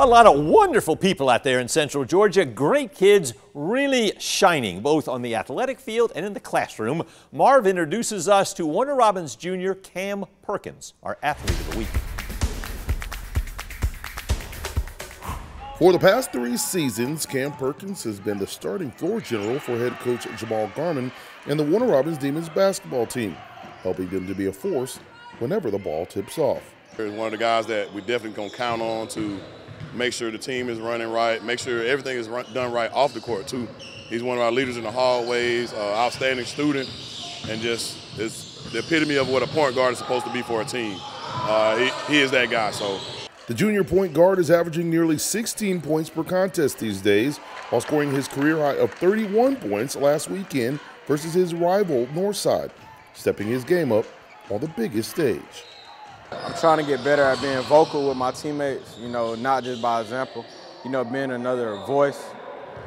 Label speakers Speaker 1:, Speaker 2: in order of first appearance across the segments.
Speaker 1: A lot of wonderful people out there in Central Georgia. Great kids really shining both on the athletic field and in the classroom. Marv introduces us to Warner Robins Jr. Cam Perkins, our athlete of the week.
Speaker 2: For the past three seasons, Cam Perkins has been the starting floor general for head coach Jamal Garman and the Warner Robins Demons basketball team, helping them to be a force whenever the ball tips off.
Speaker 3: He's one of the guys that we definitely gonna count on to make sure the team is running right, make sure everything is run, done right off the court too. He's one of our leaders in the hallways, uh, outstanding student, and just is the epitome of what a point guard is supposed to be for a team. Uh, he, he is that guy. So.
Speaker 2: The junior point guard is averaging nearly 16 points per contest these days, while scoring his career high of 31 points last weekend versus his rival Northside, stepping his game up on the biggest stage.
Speaker 4: I'm trying to get better at being vocal with my teammates, you know, not just by example, you know, being another voice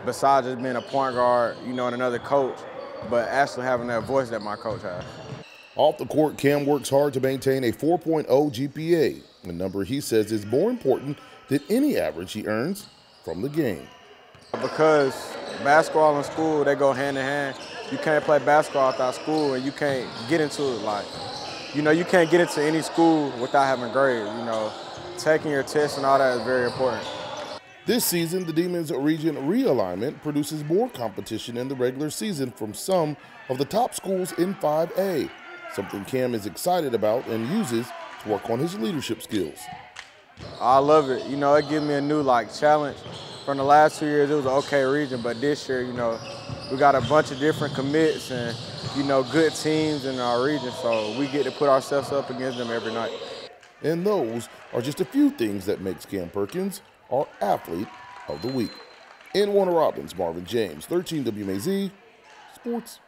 Speaker 4: besides just being a point guard, you know, and another coach, but actually having that voice that my coach has.
Speaker 2: Off the court, Cam works hard to maintain a 4.0 GPA, a number he says is more important than any average he earns from the game.
Speaker 4: Because basketball and school, they go hand in hand. You can't play basketball without school and you can't get into it like you know, you can't get into any school without having grades. You know, taking your tests and all that is very important.
Speaker 2: This season, the Demons region realignment produces more competition in the regular season from some of the top schools in 5A, something Cam is excited about and uses to work on his leadership skills.
Speaker 4: I love it. You know, it gives me a new like challenge. From the last two years, it was an okay region, but this year, you know, we got a bunch of different commits and you know, good teams in our region, so we get to put ourselves up against them every night.
Speaker 2: And those are just a few things that makes Cam Perkins our athlete of the week. In Warner Robins, Marvin James, 13 WMAZ Sports.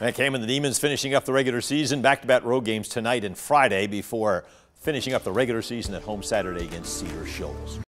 Speaker 1: And Cam and the Demons finishing up the regular season, back-to-back -back road games tonight and Friday before finishing up the regular season at home Saturday against Cedar Shoals.